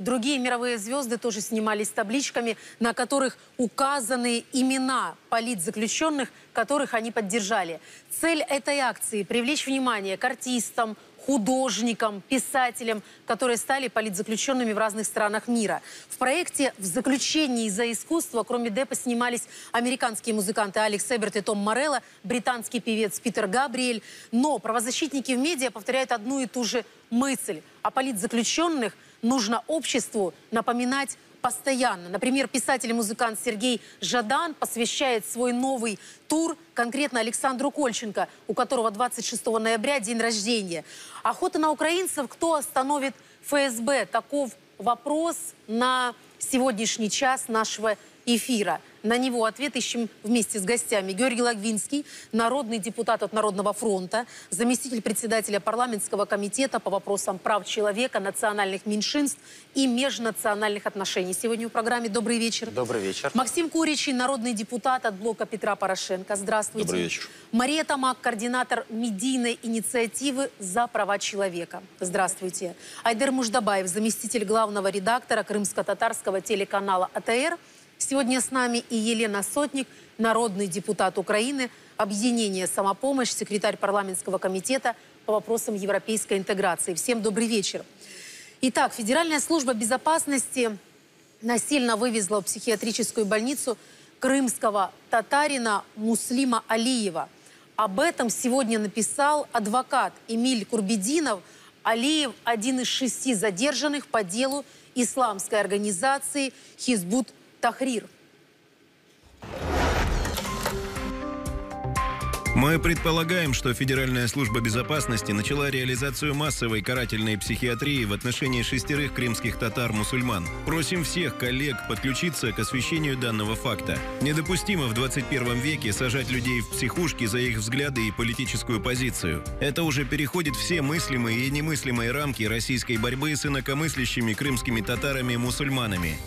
Другие мировые звезды тоже снимались табличками, на которых указаны имена политзаключенных, которых они поддержали. Цель этой акции – привлечь внимание к артистам, художникам, писателям, которые стали политзаключенными в разных странах мира. В проекте «В заключении за искусство» кроме Деппа снимались американские музыканты Алекс Эберт и Том Морелло, британский певец Питер Габриэль. Но правозащитники в медиа повторяют одну и ту же мысль. О политзаключенных нужно обществу напоминать постоянно. Например, писатель и музыкант Сергей Жадан посвящает свой новый тур конкретно Александру Кольченко, у которого 26 ноября день рождения. Охота на украинцев, кто остановит ФСБ? Таков вопрос на сегодняшний час нашего эфира. На него ответ ищем вместе с гостями. Георгий Лагвинский, народный депутат от Народного фронта, заместитель председателя парламентского комитета по вопросам прав человека, национальных меньшинств и межнациональных отношений. Сегодня в программе «Добрый вечер». Добрый вечер. Максим Куричий, народный депутат от блока Петра Порошенко. Здравствуйте. Добрый вечер. Мария Тамак, координатор медийной инициативы «За права человека». Здравствуйте. Айдер Муждабаев, заместитель главного редактора крымско-татарского телеканала АТР – Сегодня с нами и Елена Сотник, народный депутат Украины, объединение «Самопомощь», секретарь парламентского комитета по вопросам европейской интеграции. Всем добрый вечер. Итак, Федеральная служба безопасности насильно вывезла в психиатрическую больницу крымского татарина Муслима Алиева. Об этом сегодня написал адвокат Эмиль Курбединов. Алиев – один из шести задержанных по делу исламской организации «Хизбут Тахрир. Мы предполагаем, что Федеральная служба безопасности начала реализацию массовой карательной психиатрии в отношении шестерых крымских татар-мусульман. Просим всех коллег подключиться к освещению данного факта. Недопустимо в 21 веке сажать людей в психушки за их взгляды и политическую позицию. Это уже переходит все мыслимые и немыслимые рамки российской борьбы с инакомыслящими крымскими татарами-мусульманами.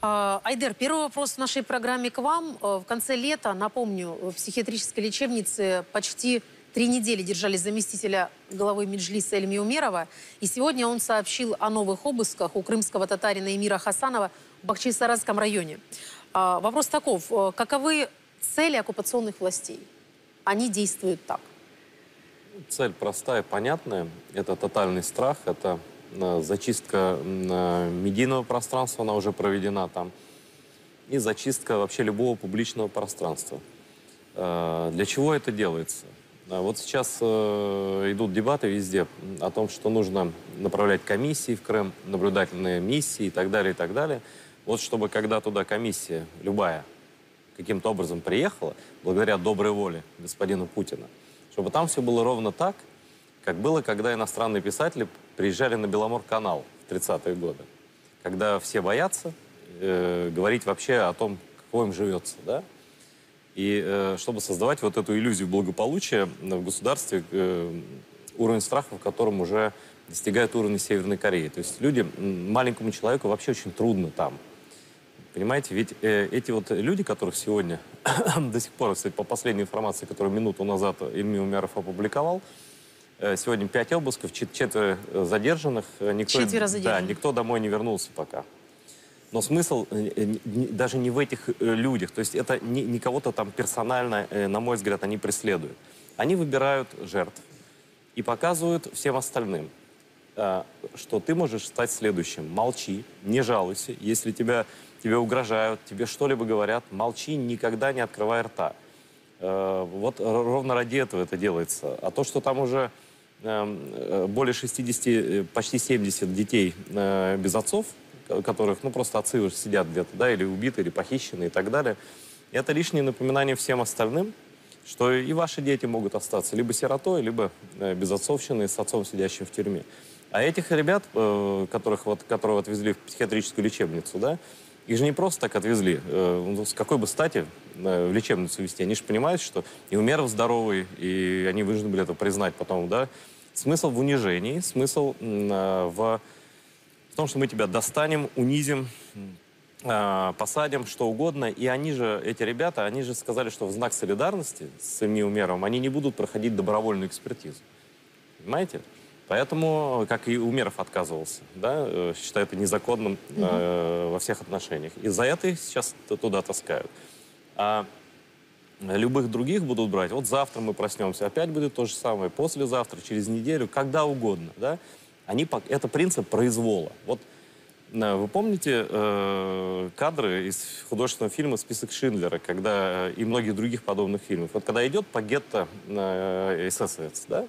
А, Айдер, первый вопрос в нашей программе к вам. Э, в конце лета, напомню, в психиатрической лечебнице почти три недели держали заместителя главы Меджлиса Эльми Умерова. И сегодня он сообщил о новых обысках у крымского татарина Эмира Хасанова в Бахчисарадском районе. А, вопрос таков. Э, каковы цели оккупационных властей? Они действуют так. Цель простая, понятная. Это тотальный страх, это зачистка медийного пространства, она уже проведена там, и зачистка вообще любого публичного пространства. Э, для чего это делается? Э, вот сейчас э, идут дебаты везде о том, что нужно направлять комиссии в Крым, наблюдательные миссии и так далее, и так далее. Вот чтобы когда туда комиссия, любая, каким-то образом приехала, благодаря доброй воле господина Путина, чтобы там все было ровно так, как было, когда иностранные писатели приезжали на Беломор-канал в 30-е годы, когда все боятся э, говорить вообще о том, какой им живется, да? И э, чтобы создавать вот эту иллюзию благополучия в государстве, э, уровень страха, в котором уже достигает уровня Северной Кореи. То есть люди, маленькому человеку вообще очень трудно там. Понимаете, ведь э, эти вот люди, которых сегодня до сих пор, кстати, по последней информации, которую минуту назад Ильми Умяров опубликовал, Э, сегодня пять обысков, четверо э, задержанных. Э, никто, Четверо задержанных. Да, никто домой не вернулся пока. Но смысл даже не в этих людях. То есть это не, не кого-то там персонально, на мой взгляд, они преследуют. Они выбирают жертв и показывают всем остальным, что ты можешь стать следующим. Молчи, не жалуйся. Если тебя, тебе угрожают, тебе что-либо говорят, молчи, никогда не открывай рта. Вот ровно ради этого это делается. А то, что там уже э, более 60, э, почти 70 детей э, без отцов, которых, ну, просто отцы уже сидят где-то, да, или убиты, или похищены и так далее. Это лишнее напоминание всем остальным, что и ваши дети могут остаться либо сиротой, либо без отцовщины, с отцом, сидящим в тюрьме. А этих ребят, которых вот, которых отвезли в психиатрическую лечебницу, да, их же не просто так отвезли. Ну, с какой бы стати в лечебницу вести? Они же понимают, что и Умеров здоровый, и они вынуждены были это признать потом, да. Смысл в унижении, смысл в, в том, что мы тебя достанем, унизим, а, посадим, что угодно. И они же, эти ребята, они же сказали, что в знак солидарности с Ильми Умеровым они не будут проходить добровольную экспертизу. Понимаете? Поэтому, как и Умеров отказывался, да, э, считая это незаконным э, во всех отношениях. И за это их сейчас туда таскают. А любых других будут брать. Вот завтра мы проснемся, опять будет то же самое. Послезавтра, через неделю, когда угодно, да. Они, это принцип произвола. Вот вы помните э, кадры из художественного фильма «Список Шиндлера», когда, э, и многих других подобных фильмов? Вот когда идет по гетто э, эсэсовец, да?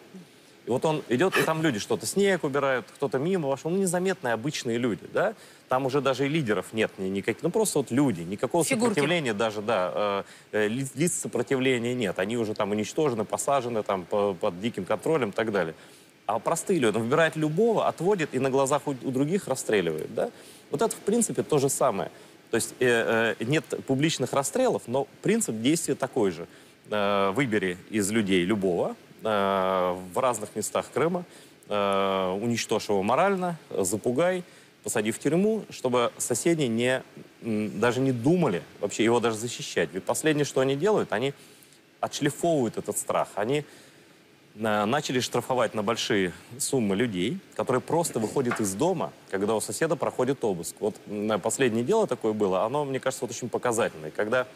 И вот он идет, и там люди что-то снег убирают, кто-то мимо вошел. Ну, незаметные обычные люди, да? Там уже даже и лидеров нет ни- никаких. Ну, просто вот люди. Никакого Фигурки. сопротивления даже, да. э, э, ли- лиц сопротивления нет. Они уже там уничтожены, посажены там по- под диким контролем и так далее. А простые люди, он выбирает любого, отводит и на глазах у, у других расстреливает, да? Вот это, в принципе, то же самое. То есть э, э, нет публичных расстрелов, но принцип действия такой же. Э, выбери из людей любого в разных местах Крыма, э, уничтожь его морально, э, запугай, посади в тюрьму, чтобы соседи не, даже не думали вообще его даже защищать. Ведь последнее, что они делают, они отшлифовывают этот страх. Они э, начали штрафовать на большие суммы людей, которые просто выходят из дома, когда у соседа проходит обыск. Вот последнее дело такое было, оно, мне кажется, вот очень показательное. Когда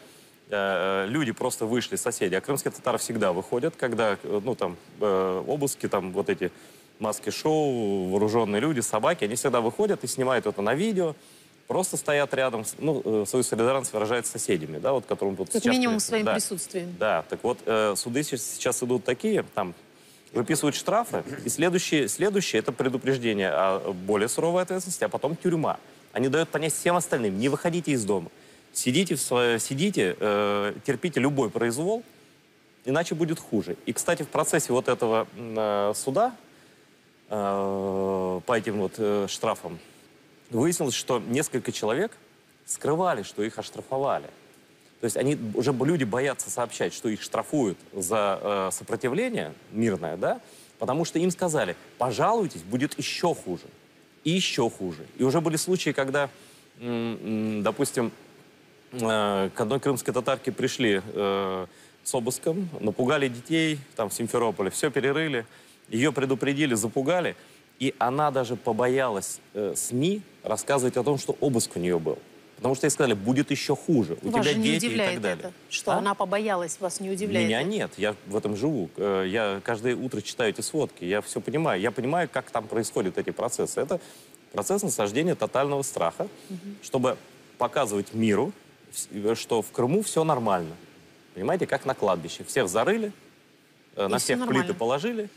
э, люди просто вышли, соседи, а крымские татары всегда выходят, когда, э, ну, там, э, обыски, там, вот эти маски-шоу, вооруженные люди, собаки, они всегда выходят и снимают это на видео, просто стоят рядом, ну, э, свою солидарность выражают с соседями, да, вот, которым вот Как сейчас... минимум своим Да. присутствием. Да, так вот, э, суды сейчас, сейчас идут такие, там, выписывают штрафы, и следующее, следующее это предупреждение о более суровой ответственности, а потом тюрьма. Они дают понять всем остальным, не выходите из дома. Сидите, сидите э, терпите любой произвол, иначе будет хуже. И, кстати, в процессе вот этого э, суда э, по этим вот э, штрафам выяснилось, что несколько человек скрывали, что их оштрафовали. То есть они уже люди боятся сообщать, что их штрафуют за э, сопротивление мирное, да, потому что им сказали, пожалуйтесь, будет еще хуже, и еще хуже. И уже были случаи, когда, допустим, к одной крымской татарке пришли э, с обыском, напугали детей там в Симферополе, все перерыли, ее предупредили, запугали, и она даже побоялась э, СМИ рассказывать о том, что обыск у нее был. Потому что ей сказали, будет еще хуже, у Вас тебя дети и так далее. это, что А? она побоялась, вас не удивляет. Меня это? нет, я в этом живу. Э, Я каждое утро читаю эти сводки, я все понимаю. Я понимаю, как там происходят эти процессы. Это процесс насаждения тотального страха, чтобы показывать миру, что в Крыму все нормально. Понимаете, как на кладбище. Всех зарыли, э, на всё всех нормально. плиты положили,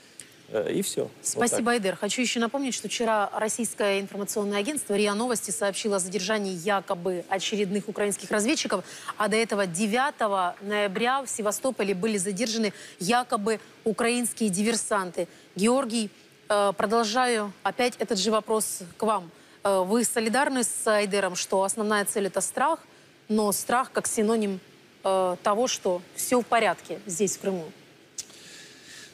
э, и все. Спасибо, Айдер. Хочу еще напомнить, что вчера российское информационное агентство РИА Новости сообщило о задержании якобы очередных украинских разведчиков, а до этого 9 ноября в Севастополе были задержаны якобы украинские диверсанты. Георгий, э, продолжаю опять этот же вопрос к вам. Э, Вы солидарны с Айдером, что основная цель это страх, но страх как синоним э, того, что все в порядке здесь, в Крыму?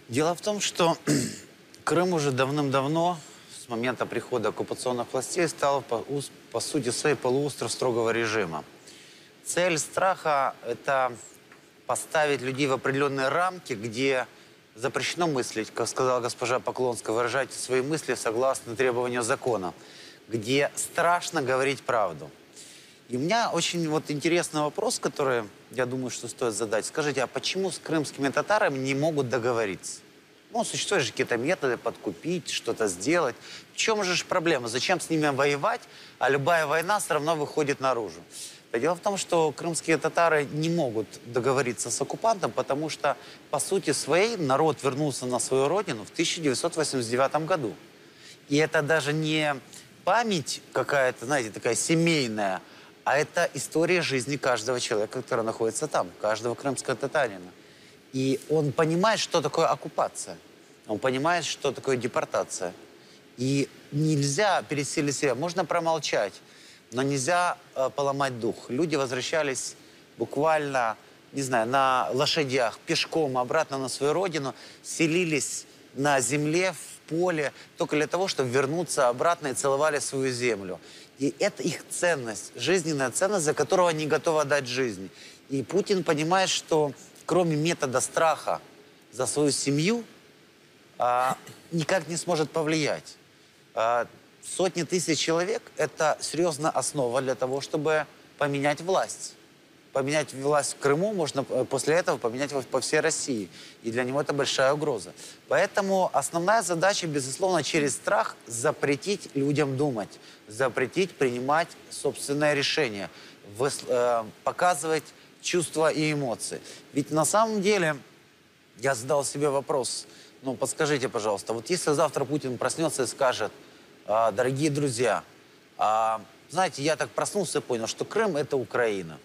Дело в том, что Крым уже давным-давно, с момента прихода оккупационных властей, стал по, по сути своей полуостров строгого режима. Цель страха – это поставить людей в определенные рамки, где запрещено мыслить, как сказала госпожа Поклонская, выражать свои мысли согласно требованию закона, где страшно говорить правду. И у меня очень вот интересный вопрос, который, я думаю, что стоит задать. Скажите, а почему с крымскими татарами не могут договориться? Ну, существуют же какие-то методы подкупить, что-то сделать. В чем же проблема? Зачем с ними воевать, а любая война все равно выходит наружу? Дело в том, что крымские татары не могут договориться с оккупантом, потому что, по сути своей, народ вернулся на свою родину в 1989 году. И это даже не память какая-то, знаете, такая семейная, а это история жизни каждого человека, который находится там, каждого крымского татарина. И он понимает, что такое оккупация. Он понимает, что такое депортация. И нельзя переселить себя. Можно промолчать, но нельзя э, поломать дух. Люди возвращались буквально, не знаю, на лошадях, пешком обратно на свою родину, селились на земле, в поле, только для того, чтобы вернуться обратно и целовали свою землю. И это их ценность, жизненная ценность, за которую они готовы отдать жизнь. И Путин понимает, что кроме метода страха за свою семью, а, никак не сможет повлиять. А, сотни тысяч человек – это серьезная основа для того, чтобы поменять власть. Поменять власть в Крыму можно э, после этого поменять по всей России. И для него это большая угроза. Поэтому основная задача, безусловно, через страх запретить людям думать, запретить принимать собственное решение, э, показывать чувства и эмоции. Ведь на самом деле я задал себе вопрос, ну подскажите, пожалуйста, вот если завтра Путин проснется и скажет, «А, дорогие друзья, а, знаете, я так проснулся и понял, что Крым это Украина.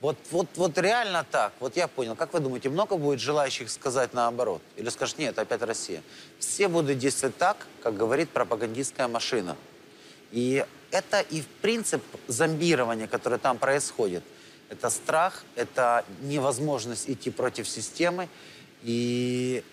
Вот, вот, вот реально так. Вот я понял. Как вы думаете, много будет желающих сказать наоборот? Или скажут, нет, опять Россия? Все будут действовать так, как говорит пропагандистская машина. И это и принцип зомбирование, которое там происходит. Это страх, это невозможность идти против системы. И,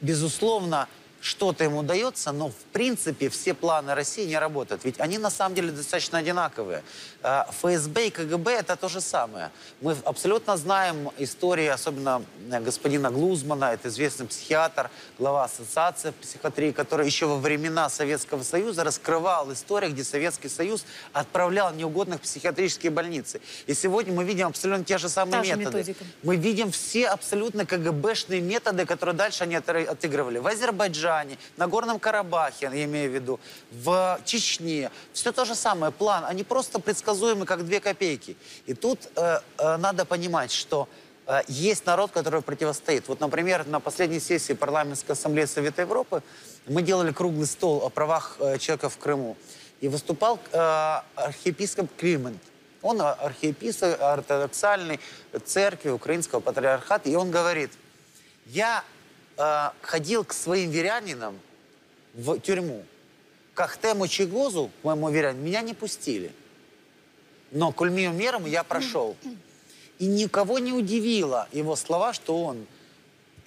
безусловно, что-то ему удается, но в принципе все планы России не работают. Ведь они на самом деле достаточно одинаковые. А, ФСБ и КГБ это то же самое. Мы абсолютно знаем истории, особенно э, господина Глузмана, это известный психиатр, глава ассоциации психиатрии, который еще во времена Советского Союза раскрывал истории, где Советский Союз отправлял неугодных в психиатрические больницы. И сегодня мы видим абсолютно те же самые Та же методы. методика. Мы видим все абсолютно КГБшные методы, которые дальше они отыгрывали. В Азербайджане, на Горном Карабахе, я имею в виду, в Чечне. Все то же самое, план. Они просто предсказуемы, как две копейки. И тут э, э, надо понимать, что э, есть народ, который противостоит. Вот, например, на последней сессии парламентской ассамблеи Совета Европы мы делали круглый стол о правах э, человека в Крыму. И выступал э, архиепископ Климент. Он а- архиепископ ортодоксальной церкви Украинского патриархата. И он говорит, я э, ходил к своим верянинам в тюрьму. К Ахтему Чигозу, к моему верянину, меня не пустили. Но к Ульмию Мерому я прошел. И никого не удивило его слова, что он,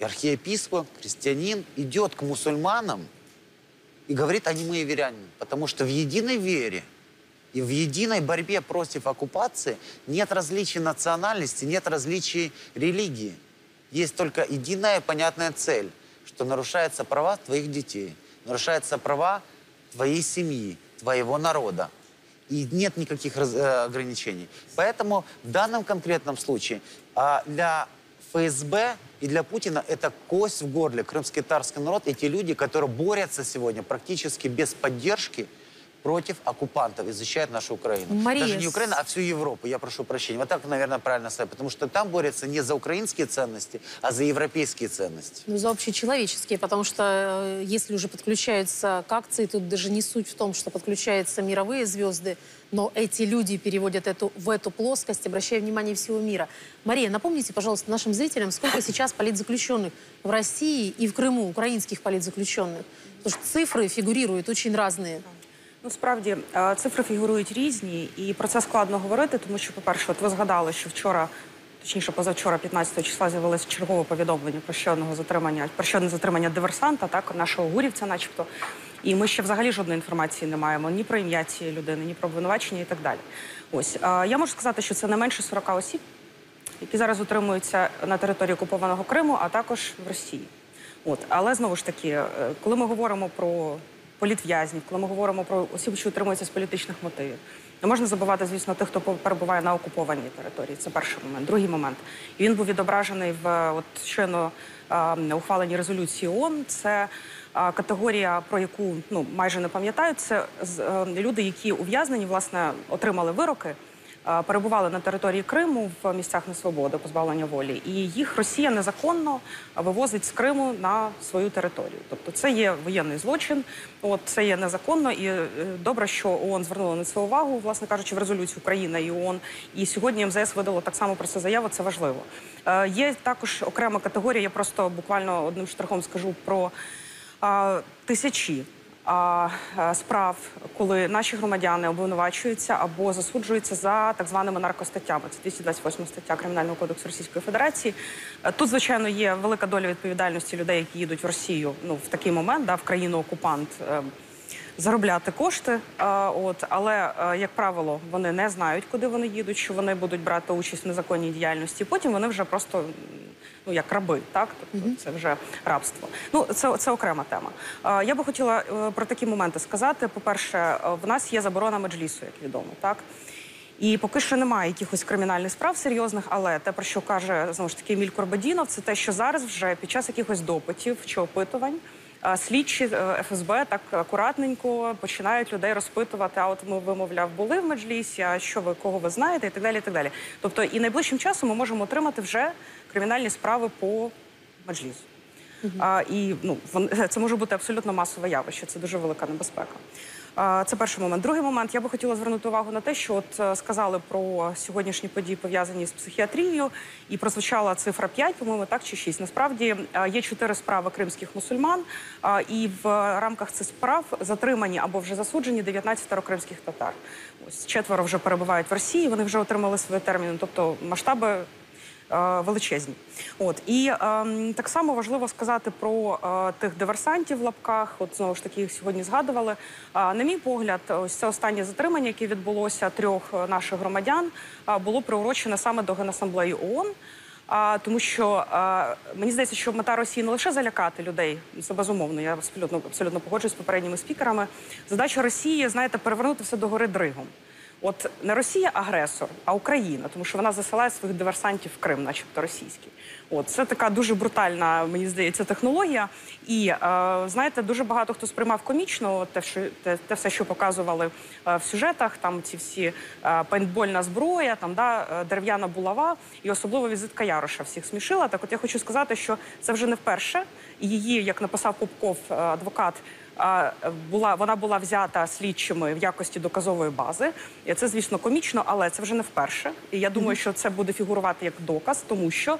архиепископ, христианин, идет к мусульманам и говорит, они мои веряне. Потому что в единой вере и в единой борьбе против оккупации нет различий национальности, нет различий религии. Есть только единая понятная цель, что нарушаются права твоих детей, нарушаются права твоей семьи, твоего народа. И нет никаких раз- э, ограничений. Поэтому в данном конкретном случае а, для ФСБ и для Путина это кость в горле. Крымский татарский народ, эти люди, которые борются сегодня практически без поддержки против оккупантов и защищают нашу Украину. Мария, Даже не Украину, а всю Европу, я прошу прощения. Вот так, наверное, правильно сказать, потому что там борются не за украинские ценности, а за европейские ценности. Ну, за общечеловеческие, потому что э, если уже подключаются к акции, тут даже не суть в том, что подключаются мировые звезды, но эти люди переводят эту, в эту плоскость, обращая внимание всего мира. Мария, напомните, пожалуйста, нашим зрителям, сколько сейчас политзаключенных в России и в Крыму, украинских политзаключенных? Потому что цифры фигурируют очень разные. Ну, справді е, цифри фігурують різні, і про це складно говорити, тому що, по-перше, от ви згадали, що вчора, точніше, позавчора, 15 числа, з'явилося чергове повідомлення про ще одного затримання, про ще одне затримання диверсанта, так, нашого гурівця, начебто. І ми ще взагалі жодної інформації не маємо ні про ім'я цієї людини, ні про обвинувачення і так далі. Ось е, я можу сказати, що це не менше 40 осіб, які зараз утримуються на території окупованого Криму, а також в Росії. От, але знову ж таки, е, коли ми говоримо про політв'язнів, коли ми говоримо про осіб, що утримуються з політичних мотивів, не можна забувати, звісно, тих, хто перебуває на окупованій території. Це перший момент. Другий момент. І він був відображений в от щойно е, ухваленій резолюції ООН. Це е, категорія, про яку ну майже не пам'ятають. Це е, люди, які ув'язнені, власне, отримали вироки перебували на території Криму в місцях несвободи, позбавлення волі, і їх Росія незаконно вивозить з Криму на свою територію. Тобто це є воєнний злочин, от це є незаконно, і е, добре, що ООН звернула на це увагу, власне кажучи, в резолюцію Україна і ООН. І сьогодні МЗС видало так само про це заяву. Це важливо. Е, Є також окрема категорія. Я просто буквально одним штрихом скажу про тисячі справ, коли наші громадяни обвинувачуються або засуджуються за так званими наркостаттями. Це 228 стаття Кримінального кодексу Російської Федерації. Е, Тут, звичайно, є велика доля відповідальності людей, які їдуть в Росію ну в такий момент, да, в країну окупант. Заробляти кошти, от але е, як правило вони не знають, куди вони їдуть, що вони будуть брати участь в незаконній діяльності. Потім вони вже просто ну як раби, так тобто це вже рабство. Ну це, це окрема тема. Е, Я би хотіла е, про такі моменти сказати. По-перше, е, в нас є заборона меджлісу, як відомо, так. І поки що немає якихось кримінальних справ серйозних, але те, про що каже знову ж таки Еміль Корбадінов, це те, що зараз вже під час якихось допитів чи опитувань слідчі е, ФСБ так акуратненько починають людей розпитувати. А от ми ви, мовляв, були в меджлісі, а що ви кого ви знаєте, і так далі. І так далі. Тобто, і найближчим часом ми можемо отримати вже кримінальні справи по меджлісу. А, і ну, це може бути абсолютно масове явище, це дуже велика небезпека. Це перший момент. Другий момент я би хотіла звернути увагу на те, що от е, сказали про сьогоднішні події пов'язані з психіатрією, і прозвучала цифра 5, по-моєму, так чи 6. Насправді е, є чотири справи кримських мусульман, і в рамках цих справ затримані або вже засуджені 19 кримських татар. Ось четверо вже перебувають в Росії. Вони вже отримали свої терміни, тобто масштаби е, величезні. От і ем, так само важливо сказати про е, тих диверсантів в лапках. От знову ж таки їх сьогодні згадували. На мій погляд, ось це останнє затримання, яке відбулося трьох е, наших громадян, було приурочене саме до Генасамблеї ООН. А, тому що а, мені здається, що мета Росії не лише залякати людей, це безумовно. Я абсолютно абсолютно погоджуюсь з попередніми спікерами. Задача Росії, знаєте, перевернути все до гори дригом. От не Росія агресор, а Україна, тому що вона засилає своїх диверсантів в Крим, начебто російський. От це така дуже брутальна, мені здається, технологія. І е, знаєте, дуже багато хто сприймав комічно те, що те, те все, що показували е, в сюжетах. Там ці всі е, пейнтбольна зброя, там да е, дерев'яна булава, і особливо візитка Яроша всіх смішила. Так, от я хочу сказати, що це вже не вперше. Її, як написав Попков, е, адвокат. Була вона була взята слідчими в якості доказової бази. І це, звісно, комічно, але це вже не вперше. І я думаю, що це буде фігурувати як доказ, тому що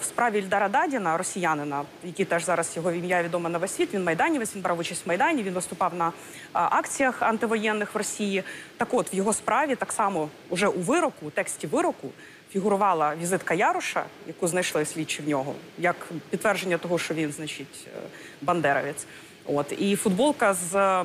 в справі Ільдара Дадіна, росіянина, який теж зараз його ім'я відоме на весь світ. Він майданівець, він брав участь в майдані. Він виступав на акціях антивоєнних в Росії. Так, от в його справі так само уже у вироку, у тексті вироку. Фігурувала візитка Яроша, яку знайшли слідчі в нього, як підтвердження того, що він, значить, е, бандеровець. От і футболка з е,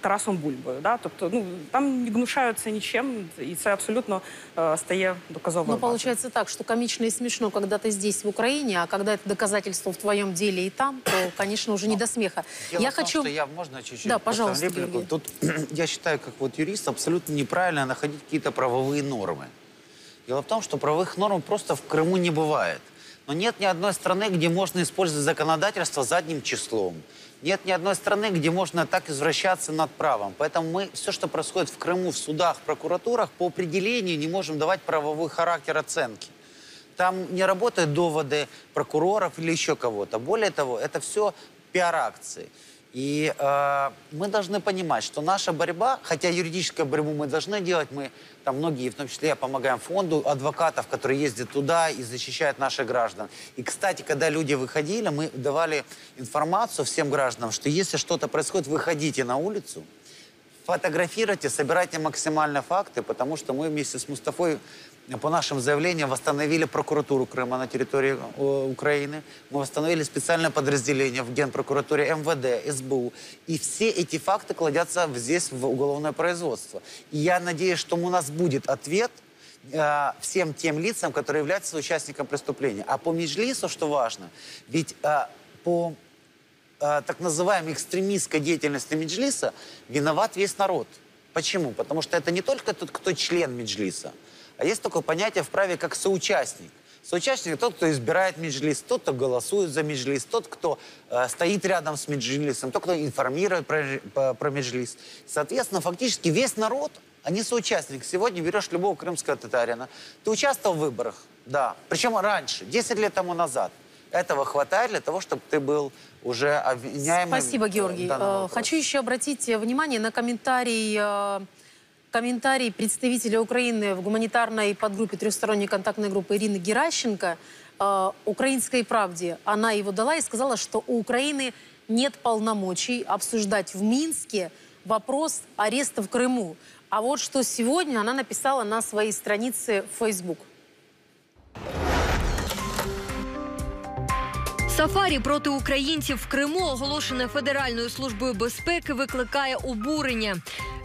Тарасом Бульбою. Да? Тобто, ну там не гнушаються нічим, і це абсолютно е, стає доказовою. Ну, базою. получается так, что комично и смешно, когда ты здесь, в Украине, а когда это доказательство в твоем деле и там, то, конечно, уже не до смеха. Дело я в том, хочу... что я, можно чуть-чуть Да, поставлю пожалуйста, реплику? Георгий. Тут я считаю, как вот юрист, абсолютно неправильно находить какие-то правовые нормы. Дело в том, что правовых норм просто в Крыму не бывает. Но нет ни одной страны, где можно использовать законодательство задним числом. Нет ни одной страны, где можно так извращаться над правом. Поэтому мы все, что происходит в Крыму, в судах, прокуратурах, по определению не можем давать правовой характер оценки. Там не работают доводы прокуроров или еще кого-то. Более того, это все пиар-акции. И э, мы должны понимать, что наша борьба, хотя юридическую борьбу мы должны делать, мы там многие, в том числе я помогаем фонду адвокатов, которые ездят туда и защищают наших граждан. И, кстати, когда люди выходили, мы давали информацию всем гражданам, что если что-то происходит, выходите на улицу, фотографируйте, собирайте максимально факты, потому что мы вместе с Мустафой по нашим заявлениям восстановили прокуратуру Крыма на территории э, Украины. Мы восстановили специальное подразделение в Генпрокуратуре МВД, СБУ. И все эти факты кладятся здесь в уголовное производство. И я надеюсь, что у нас будет ответ э, всем тем лицам, которые являются участником преступления. А по Меджлису, что важно, ведь э, по э, так называемой экстремистской деятельности Меджлиса виноват весь народ. Почему? Потому что это не только тот, кто член Меджлиса, а есть такое понятие в праве, как соучастник. Соучастник – тот, кто избирает Меджлис, тот, кто голосует за Меджлис, тот, кто э, стоит рядом с Меджлисом, тот, кто информирует про, по- про Меджлис. Соответственно, фактически весь народ, они соучастник. Сегодня берешь любого крымского татарина. Ты участвовал в выборах? Да. Причем раньше, 10 лет тому назад. Этого хватает для того, чтобы ты был уже обвиняемым. Спасибо, Георгий. Э. Хочу еще обратить э, внимание на комментарий, э, комментарий представителя Украины в гуманитарной подгруппе трехсторонней контактной группы Ирины Геращенко э, «Украинской правде». Она его дала и сказала, что у Украины нет полномочий обсуждать в Минске вопрос ареста в Крыму. А вот что сегодня она написала на своей странице в Facebook. Сафарі проти українців в Криму, оголошене Федеральною службою безпеки, викликає обурення.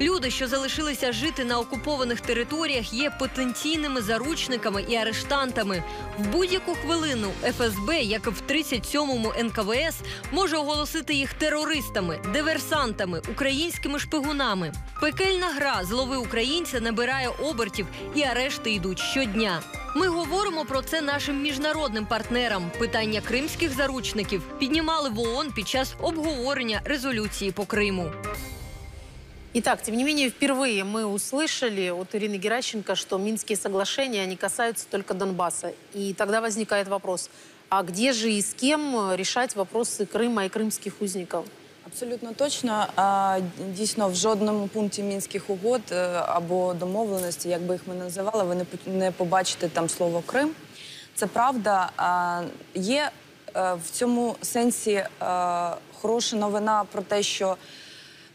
Люди, що залишилися жити на окупованих територіях, є потенційними заручниками і арештантами. В будь-яку хвилину ФСБ, як і в 37-му НКВС, може оголосити їх терористами, диверсантами, українськими шпигунами. Пекельна гра злови українця набирає обертів і арешти йдуть щодня. Ми говоримо про це нашим міжнародним партнерам. Питання кримських заручників піднімали в ООН під час обговорення резолюції по Криму. Итак, тем не менее, впервые мы услышали от Ирины Геращенко, что Минские соглашения, они касаются только Донбасса. И тогда возникает вопрос, а где же и с кем решать вопросы Крыма и крымских узников? Абсолютно точно. Дійсно, в жодному пункті мінських угод е, або домовленості, як би їх ми називали, ви не по- побачите там слово Крим. Це правда. Є е, в цьому сенсі е, хороша новина про те, що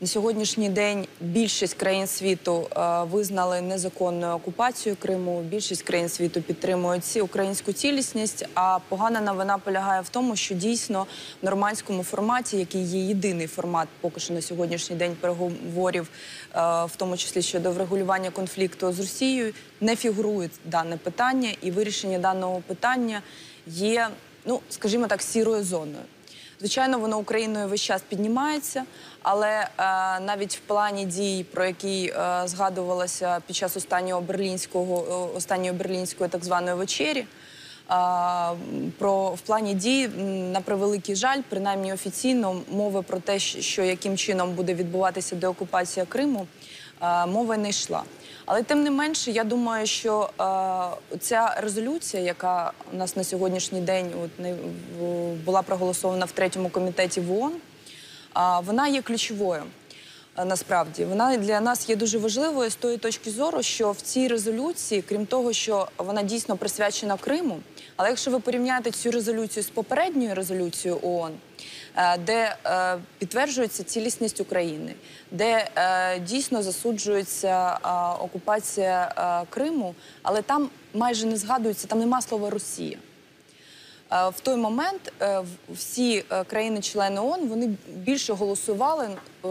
на сьогоднішній день більшість країн світу е, визнали незаконною окупацію Криму. Більшість країн світу підтримують українську цілісність. А погана новина полягає в тому, що дійсно в нормандському форматі, який є єдиний формат, поки що на сьогоднішній день переговорів, е, в тому числі щодо врегулювання конфлікту з Росією, не фігурує дане питання, і вирішення даного питання є, ну скажімо так, сірою зоною. Звичайно, воно Україною весь час піднімається, але е, навіть в плані дій, про які е, згадувалося під час останнього берлінського е, останньої берлінської так званої вечері. е, Про в плані дій, на превеликий жаль, принаймні офіційно мови про те, що яким чином буде відбуватися деокупація Криму, мови не йшла. Але тим не менше, я думаю, що е, ця резолюція, яка у нас на сьогоднішній день була проголосована в третьому комітеті в ООН, вона є ключовою. е, Насправді вона для нас є дуже важливою з тої точки зору, що в цій резолюції, крім того, що вона дійсно присвячена Криму, але якщо ви порівняєте цю резолюцію з попередньою резолюцією ООН, е, де е, підтверджується цілісність України, де е, дійсно засуджується е, окупація е, Криму, але там майже не згадується, там нема слова Росія. Е, В той момент е, всі е, країни-члени ООН вони більше голосували е,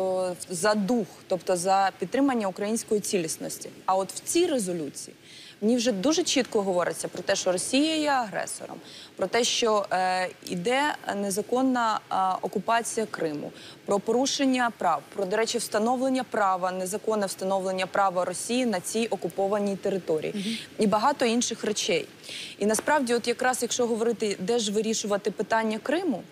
за дух, тобто за підтримання української цілісності. А от в цій резолюції в ній вже дуже чітко говориться про те, що Росія є агресором, про те, що е, іде незаконна е, окупація Криму, про порушення прав, про до речі, встановлення права, незаконне встановлення права Росії на цій окупованій території і багато інших речей. І насправді, от якраз якщо говорити, де ж вирішувати питання Криму,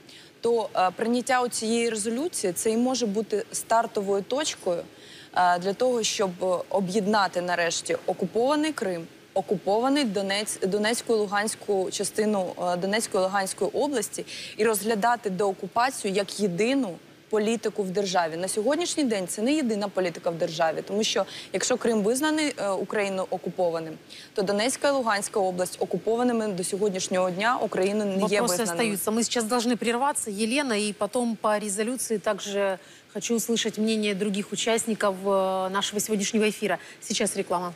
то е, прийняття цієї резолюції це і може бути стартовою точкою для того, щоб е, об'єднати нарешті окупований Крим, окупований Донець, Донецьку і Луганську частину е, Донецької і Луганської області і розглядати деокупацію як єдину. Політику в державі на сьогоднішній день це не єдина політика в державі, тому що якщо Крим визнаний е, Україною окупованим, то Донецька і Луганська область окупованими до сьогоднішнього дня Україною не є Вопросы визнаними. остаются. Мы сейчас должны прерваться, Елена, и потом по резолюции также хочу услышать мнение других участников э, нашего сегодняшнего эфира. Сейчас реклама.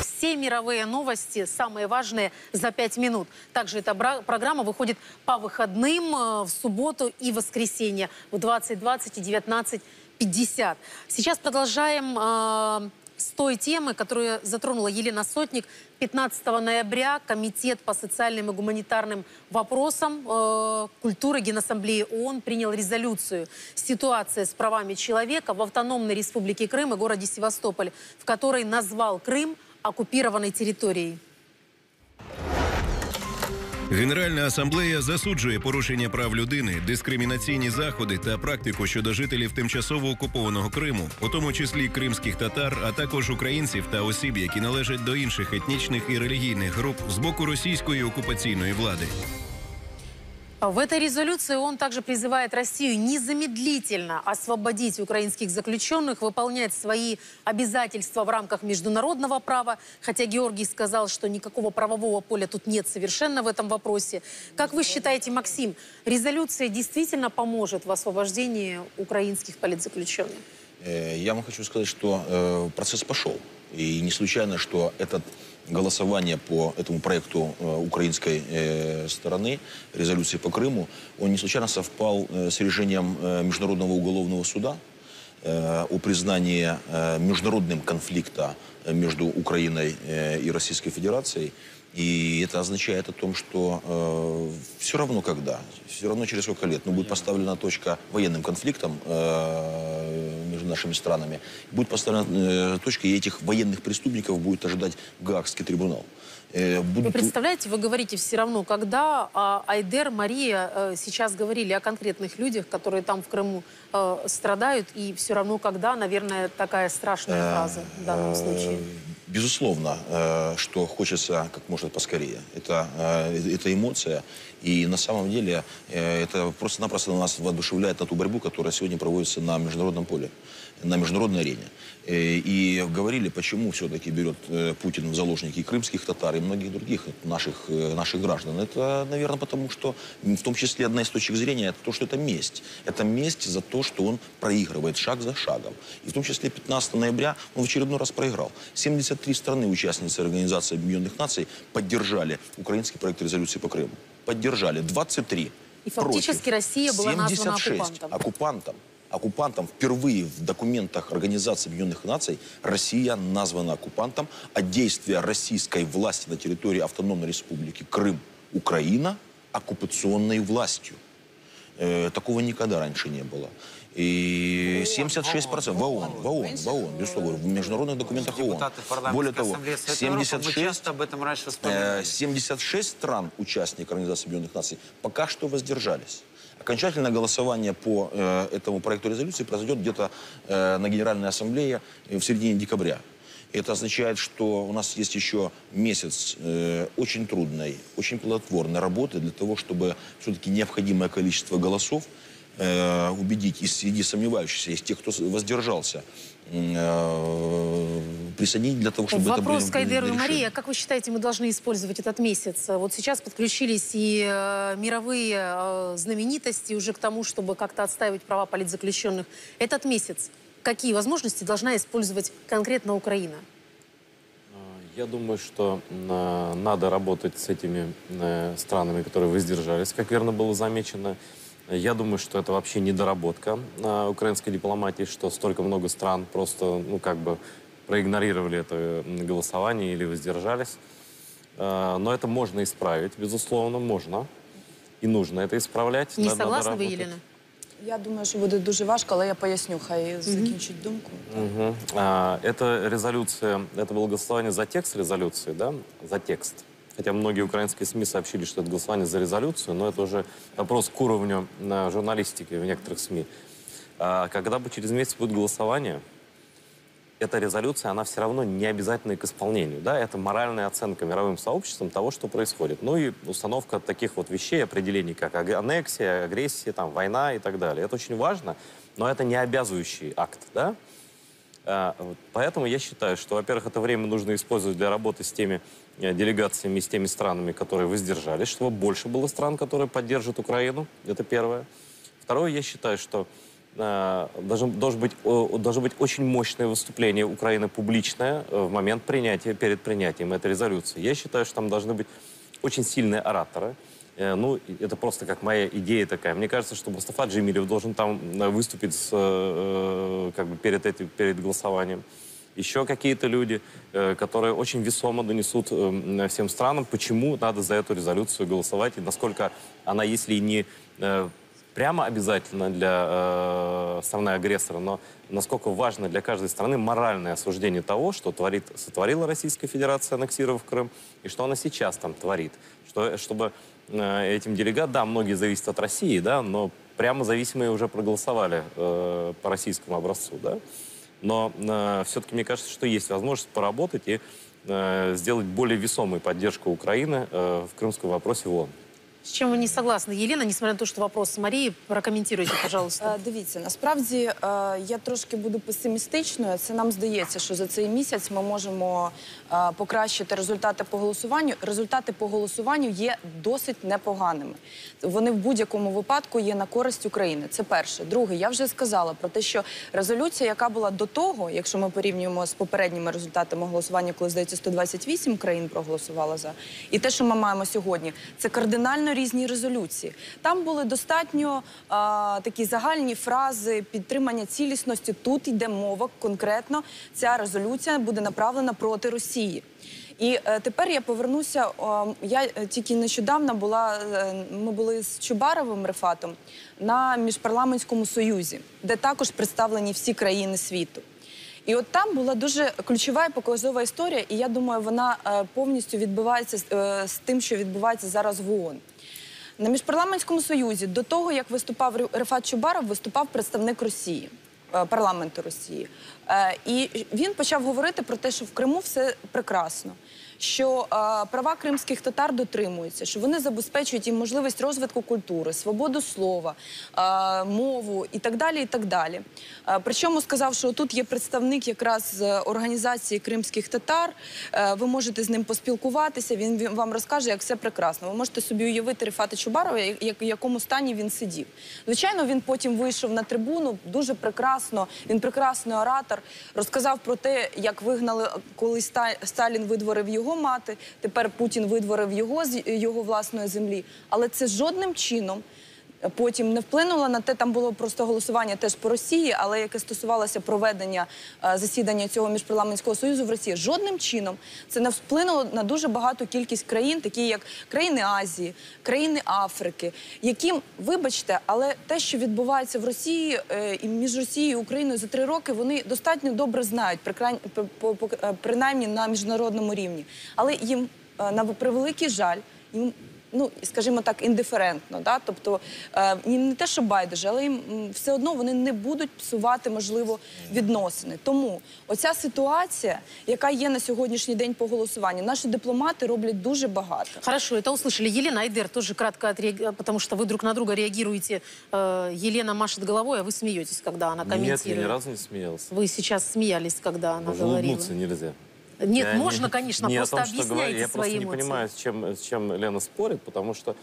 Все мировые новости, самые важные, за пять минут. Также эта программа выходит по выходным э, в субботу и воскресенье в 20.20 и 19.50. Сейчас продолжаем э, с той темы, которую затронула Елена Сотник. 15 ноября Комитет по социальным и гуманитарным вопросам э, культуры Генассамблеи ООН принял резолюцию «Ситуация с правами человека в автономной республике Крым и городе Севастополь», в которой назвал Крым оккупированной территорией. Генеральна асамблея засуджує порушення прав людини, дискримінаційні заходи та практику щодо жителів тимчасово окупованого Криму, у тому числі кримських татар, а також українців та осіб, які належать до інших етнічних і релігійних груп з боку російської окупаційної влади. В этой резолюции он также призывает Россию незамедлительно освободить украинских заключенных, выполнять свои обязательства в рамках международного права. Хотя Георгий сказал, что никакого правового поля тут нет совершенно в этом вопросе. Как вы считаете, Максим, резолюция действительно поможет в освобождении украинских политзаключенных? Э, Я вам хочу сказать, что э, процесс пошел. И не случайно, что этот голосования по этому проекту э, украинской э, стороны, резолюции по Крыму, он не случайно совпал э, с решением Международного уголовного суда о признании международным конфликта между Украиной и Российской Федерацией. И это означает о том, что э, все равно когда, все равно через сколько лет, но будет поставлена точка военным конфликтом э, между нашими странами, будет поставлена э, точка, и этих военных преступников будет ожидать Гаагский трибунал. Э, Вы будут- представляете, вы говорите все равно, когда а, Айдер, Мария э, сейчас говорили о конкретных людях, которые там в Крыму э, страдают, и все равно когда, наверное, такая страшная фраза в данном случае. Безусловно, что хочется как можно поскорее. Это, это эмоция. И на самом деле это просто-напросто нас воодушевляет на ту борьбу, которая сегодня проводится на международном поле, на международной арене. Э, И говорили, почему все-таки берет э, Путин в заложники крымских татар, и многих других наших, э, наших граждан. Это, наверное, потому что, в том числе, одна из точек зрения, это то, что это месть. Это месть за то, что он проигрывает шаг за шагом. И в том числе 15 ноября он в очередной раз проиграл. 73 страны, участницы Организации Объединенных Наций, поддержали украинский проект резолюции по Крыму. Поддержали. 23 И фактически против. Россия была названа 76 оккупантом. оккупантом. Оккупантом впервые в документах Организации Объединенных Наций Россия названа оккупантом, а действия российской власти на территории Автономной Республики Крым, Украина оккупационной властью. Э, такого никогда раньше не было. И 76% в ООН, в ООН, в ООН, безусловно, в международных документах ООН. Более того, ассамблеи Совета Европы, мы 76 часто об этом раньше Э, вспоминали. 76 стран, участников Организации Объединенных Наций, пока что воздержались. Окончательное голосование по э, этому проекту резолюции произойдет где-то э, на Генеральной Ассамблее в середине декабря. Это означает, что у нас есть еще месяц э, очень трудной, очень плодотворной работы для того, чтобы все-таки необходимое количество голосов э, убедить из среди сомневающихся, из тех, кто воздержался, присоединить для того, чтобы это Вопрос были- к Айдеру и. А как вы считаете, мы должны использовать этот месяц? Вот сейчас подключились и э, мировые э, знаменитости уже к тому, чтобы как-то отстаивать права политзаключенных. Этот месяц какие возможности должна использовать конкретно Украина? Я думаю, что э, надо работать с этими э, странами, которые воздержались, как верно было замечено. Я думаю, что это вообще недоработка э, украинской дипломатии, что столько много стран просто, ну, как бы проигнорировали это голосование или воздержались. Э, Но это можно исправить, безусловно, можно. И нужно это исправлять. Не Надо- надо согласны вы. Елена? Я думаю, що буде дуже важко, але я поясню, хай закінчить думку. Мгм. А, Это резолюция, это было голосование за текст резолюции, да? За текст. Хотя многие украинские СМИ сообщили, что это голосование за резолюцию, но это уже вопрос к уровню а, журналистики в некоторых СМИ. А, Когда бы через месяц будет голосование, эта резолюция, она все равно не обязательна к исполнению. Да? Это моральная оценка мировым сообществом того, что происходит. Ну и установка таких вот вещей, определений, как аннексия, агрессия, там, война и так далее. Это очень важно, но это не обязывающий акт. Да? А. Поэтому я считаю, что, во-первых, это время нужно использовать для работы с теми э, делегациями, с теми странами, которые воздержались, чтобы больше было стран, которые поддержат Украину. Это первое. Второе, я считаю, что э, должен, должен быть, о- должно быть очень мощное выступление Украины публичное э, в момент принятия, перед принятием этой резолюции. Я считаю, что там должны быть очень сильные ораторы. Э, Ну, это просто как моя идея такая. Мне кажется, что Мустафа Джемилев должен там э, выступить с, э, как бы перед, этим, перед голосованием. Еще какие-то люди, э, которые очень весомо донесут э, всем странам, почему надо за эту резолюцию голосовать и насколько она, если и не э, прямо обязательно для э, страны-агрессора, но насколько важно для каждой страны моральное осуждение того, что творит, сотворила Российская Федерация, аннексировав Крым, и что она сейчас там творит. Что, чтобы этим делегат, да, многие зависят от России, да, но прямо зависимые уже проголосовали э, по российскому образцу, да. Но э, все-таки мне кажется, что есть возможность поработать и э, сделать более весомую поддержку Украины э, в крымском вопросе в ООН. С чем вы не согласны, Елена, несмотря на то, что вопрос Марии, прокомментируйте, пожалуйста. Дивіться, насправді я трошки буду песимістичною. Це нам здається, що за цей місяць ми можемо покращити результати по голосуванню. Результати по голосуванню є досить непоганими. Вони в будь-якому випадку є на користь України. Це перше. Друге, я вже сказала про те, що резолюція, яка була до того, якщо ми порівнюємо з попередніми результатами голосування, коли здається 128 країн проголосувало за, і те, що ми маємо сьогодні, це кардинально різні резолюції. Там були достатньо а, такі загальні фрази підтримання цілісності. Тут йде мова конкретно. Ця резолюція буде направлена проти Росії. І е, тепер я повернуся. о, я е, тільки нещодавно була. е, ми були з Чубаровим Рефатом на міжпарламентському союзі, де також представлені всі країни світу. І от там була дуже ключова і показова історія, і я думаю, вона е, повністю відбувається з, е, тим, що відбувається зараз в ООН. На міжпарламентському союзі до того, як виступав Рефат Чубаров, виступав представник Росії, е, парламенту Росії. І він почав говорити про те, що в Криму все прекрасно. Що е, права кримських татар дотримуються, що вони забезпечують їм можливість розвитку культури, свободу слова, е, мову і так далі. І так далі. Е, причому сказав, що тут є представник якраз організації кримських татар. Е, ви можете з ним поспілкуватися. Він, він вам розкаже, як все прекрасно. Ви можете собі уявити Рифата Чубарова, як, в якому стані він сидів. Звичайно, він потім вийшов на трибуну дуже прекрасно. Він прекрасний оратор. Розказав про те, як вигнали, коли Ста- Сталін видворив його мати. Тепер Путін видворив його з його власної землі. Але це жодним чином потім не вплинуло на те, там було просто голосування теж по Росії, але яке стосувалося проведення е, засідання цього міжпарламентського союзу в Росії. Жодним чином це не вплинуло на дуже багату кількість країн, такі як країни Азії, країни Африки, яким, вибачте, але те, що відбувається в Росії е, і між Росією і Україною за три роки, вони достатньо добре знають, е, принаймні на міжнародному рівні. Але їм на превеликий жаль, їм ну скажімо так, індиферентно. Да? Тобто е, їм не те, що байдуже, але їм м, все одно вони не будуть псувати, можливо, відносини. Тому оця ситуація, яка є на сьогоднішній день по голосуванню, наші дипломати роблять дуже багато. Хорошо, это услышали. Елена Айдер тоже кратко отреагировала, потому что вы друг на друга реагируете. Э, Елена машет головой, а вы смеетесь, когда она Нет, я комментирует. ни разу не смеялся. Вы сейчас смеялись, когда она Даже говорила. улыбнуться нельзя. Нет, Я не- можно, конечно, не просто том, что говорю. объясняйте Я свои просто не понимаю, с чем, с чем Лена спорит, потому что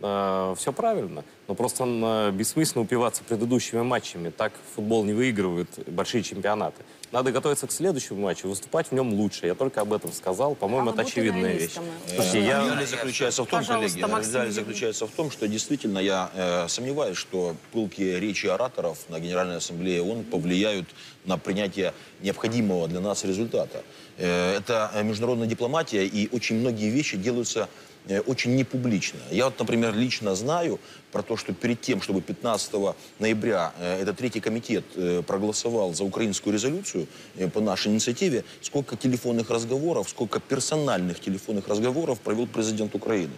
все правильно. Но просто э, бессмысленно упиваться предыдущими матчами. Так футбол не выигрывает большие чемпионаты. Надо готовиться к следующему матчу, выступать в нем лучше. Я только об этом сказал. По-моему, А это очевидная вещь. реалистами. Слушайте, Э, я... Реалия заключается в том, Пожалуйста, коллеги, Максим заключается в том, что действительно я э, сомневаюсь, что пылкие речи ораторов на Генеральной Ассамблее ООН повлияют на принятие необходимого для нас результата. Э, это э, международная дипломатия, и очень многие вещи делаются э, очень непублично. Я вот, например, лично знаю про то, что перед тем, чтобы 15 ноября э, этот третий комитет э, проголосовал за украинскую резолюцию э, по нашей инициативе, сколько телефонных разговоров, сколько персональных телефонных разговоров провел президент Украины.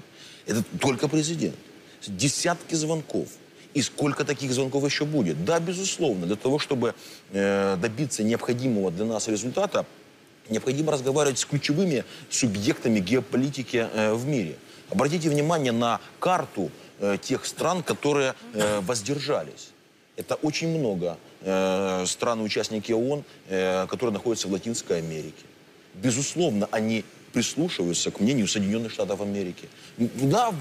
Это только президент. Десятки звонков. И сколько таких звонков еще будет? Да, безусловно, для того, чтобы э, добиться необходимого для нас результата, необходимо разговаривать с ключевыми субъектами геополитики э, в мире. Обратите внимание на карту э, тех стран, которые э, воздержались. Это очень много стран-участники ООН, которые находятся в Латинской Америке. Безусловно, они прислушиваются к мнению Соединенных Штатов Америки. Да,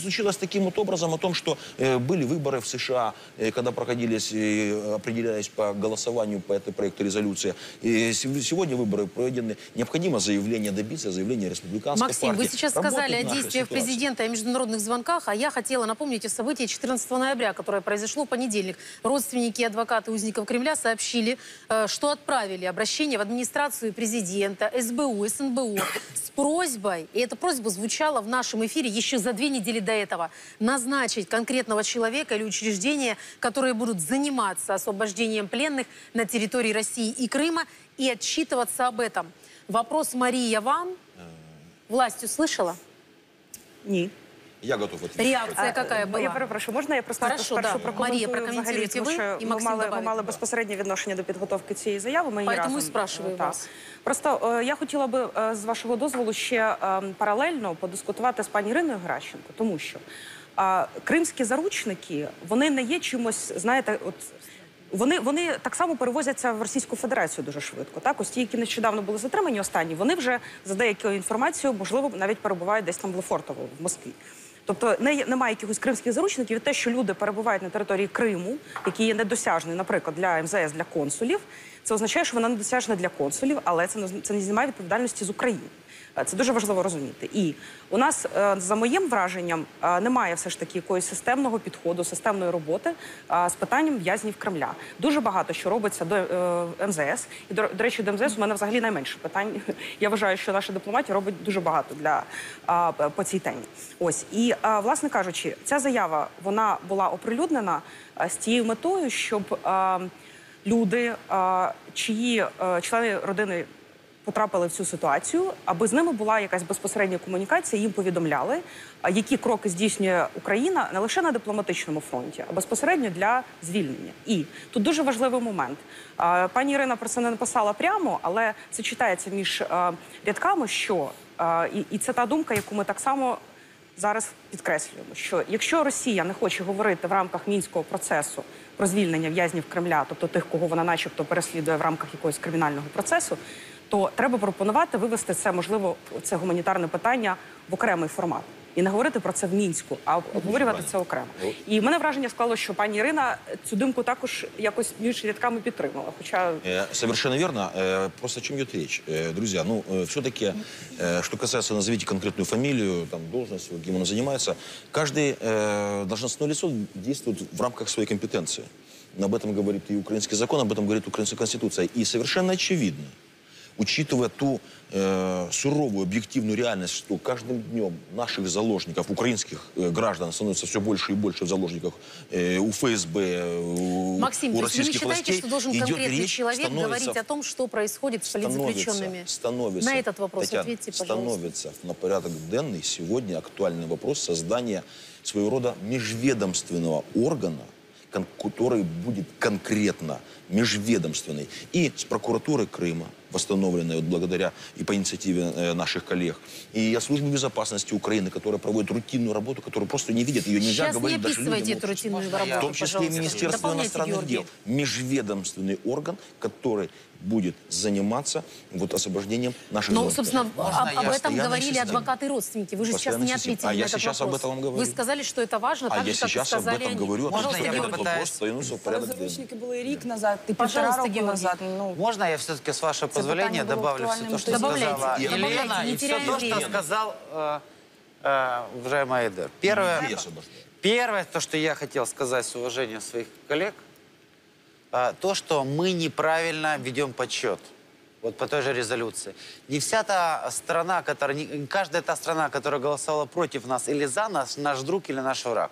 случилось таким вот образом о том, что э, были выборы в США, э, когда проходились, э, определялись по голосованию по этой проекту резолюции. И сегодня выборы проведены. Необходимо заявление добиться, заявление республиканской Максим, партии. вы сейчас Работать сказали о действиях президента и международных звонках, а я хотела напомнить о событии 14 ноября, которое произошло в понедельник. Родственники и адвокаты узников Кремля сообщили, что отправили обращение в администрацию президента, СБУ, СНБУ с просьбой, и эта просьба звучала в нашем эфире еще за две недели до этого, назначить конкретного человека или учреждения, которые будут заниматься освобождением пленных на территории России и Крыма и отчитываться об этом. Вопрос Мария вам. Власть услышала? Ні. Я готов ответить. Реакция какая Е, Я была? перепрошую, можна я просто Хорошо, спершу да. прокоментую Марія, взагалі, прокоментуйте тому ви, що і ми Максим мали, ми добавить. мали безпосереднє відношення до підготовки цієї заяви. Ми її Поэтому разом і спрашиваю так. вас. Просто е, я хотіла би е, з вашого дозволу ще е, паралельно подискутувати з пані Іриною Гращенко, тому що а, кримські заручники вони не є чимось, знаєте, от. Вони, вони так само перевозяться в Російську Федерацію дуже швидко. Так, ось ті, які нещодавно були затримані, останні, вони вже за деякою інформацією, можливо, навіть перебувають десь там в Лефортово, в Москві. Тобто не, немає якихось кримських заручників. І те, що люди перебувають на території Криму, який є недосяжний, наприклад, для МЗС, для консулів, це означає, що вона недосяжна для консулів, але це не це не знімає відповідальності з України. Е, Це дуже важливо розуміти. І у нас, е, за моїм враженням, е, немає все ж таки якогось системного підходу, системної роботи з питанням в'язнів Кремля. Дуже багато що робиться до МЗС. І до, до речі, до МЗС у мене взагалі найменше питань. Я вважаю, що наша дипломатія робить дуже багато для по цій темі. Ось і власне кажучи, ця заява вона була оприлюднена з тією метою, щоб люди, чиї члени родини потрапили в цю ситуацію, аби з ними була якась безпосередня комунікація, їм повідомляли, які кроки здійснює Україна не лише на дипломатичному фронті, а безпосередньо для звільнення. І тут дуже важливий момент. Пані Ірина про це не написала прямо, але це читається між рядками, що і, це та думка, яку ми так само зараз підкреслюємо, що якщо Росія не хоче говорити в рамках мінського процесу про звільнення в'язнів Кремля, тобто тих, кого вона, начебто, переслідує в рамках якогось кримінального процесу, то треба пропонувати вивести це, можливо, це гуманітарне питання в окремий формат. І не говорити про це в мінську, а обговорювати це окремо. І в мене враження склало, що пані Ірина цю думку також якось між рядками підтримала. Хоча Э, Совершенно верно. Э, Просто о чем идет речь? Э, Друзья, ну, все-таки, что касается, назовите конкретную фамилию, там, должность, кем он занимается, каждый э, должностное лицо действует в рамках своей компетенции. Об этом говорит и украинский закон, об этом говорит украинская конституция. И совершенно очевидно, учитывая ту э, суровую объективную реальность, что каждым днем наших заложников, украинских э, граждан становится все больше и больше в заложниках э, у ФСБ, у, Максим, у есть вы не российских считаете, властей, что должен конкретный речь, человек говорить о том, что происходит с политзаключенными? становится, На этот вопрос Татьяна, ответьте, пожалуйста. становится на порядок денный сегодня актуальный вопрос создания своего рода межведомственного органа, который будет конкретно межведомственный. И с прокуратуры Крыма, восстановленной вот благодаря и по инициативе э, наших коллег, и о службе безопасности Украины, которая проводит рутинную работу, которую просто не видят, ее нельзя Сейчас не говорить даже описывайте людям эту рутинную работу, в том числе и. Министерство Дополняйте, иностранных Георгий. дел. Межведомственный орган, который будет заниматься вот освобождением наших Ну, заложников. собственно, Можно об, об я? этом Постоянная говорили система. адвокаты и родственники. Вы же сейчас Постоянная не система. ответили А на я этот сейчас об вопрос. этом говорю. Вы сказали, что это важно, А так я же, как и сейчас об сказали этом они. говорю, о том, Можно что я этот попытаюсь? вопрос становится в порядок денный. Заручники були рік назад, і Пожалуйста, півтора року Георгий. назад. Ну, Можно я все-таки, с вашего питание позволения, было добавлю все актуальным то, что Добавляйте, сказала добавляйте, Елена, не и все теряем то, что время. сказал э, э, уважаемый Айдер. Первое, Я освобождаю. первое, то, что я хотел сказать с уважением своих коллег, э, то, что мы неправильно ведем подсчет. Вот по той же резолюции. Не вся та страна, которая, не каждая та страна, которая голосовала против нас или за нас, наш друг или наш враг.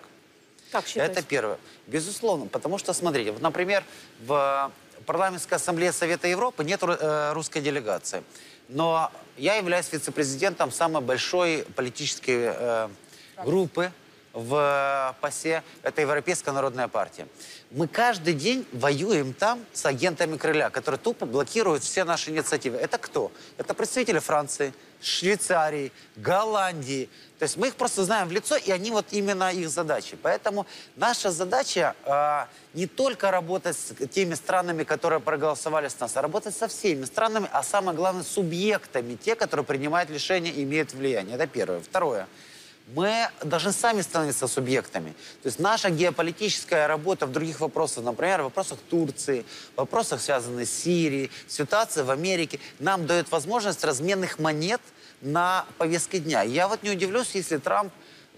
Как считаете? Это первое. Безусловно, потому что, смотрите, вот, например, в парламентской ассамблее Совета Европы нет э, русской делегации. Но я являюсь вице-президентом самой большой политической э, группы в э, ПАСЕ, это Европейская народная партия. Мы каждый день воюем там с агентами Крыля, которые тупо блокируют все наши инициативы. Это кто? Это представители Франции, Швейцарии, Голландии. То есть мы их просто знаем в лицо, и они вот именно их задачи. Поэтому наша задача э, не только работать с теми странами, которые проголосовали с нас, а работать со всеми странами, а самое главное, субъектами, те, которые принимают решения и имеют влияние. Это первое. Второе. Мы должны сами становиться субъектами. То есть наша геополитическая работа в других вопросах, например, в вопросах Турции, в вопросах, связанных с Сирией, ситуация в Америке, нам дает возможность разменных монет на повестке дня. Я вот не удивлюсь, если Трамп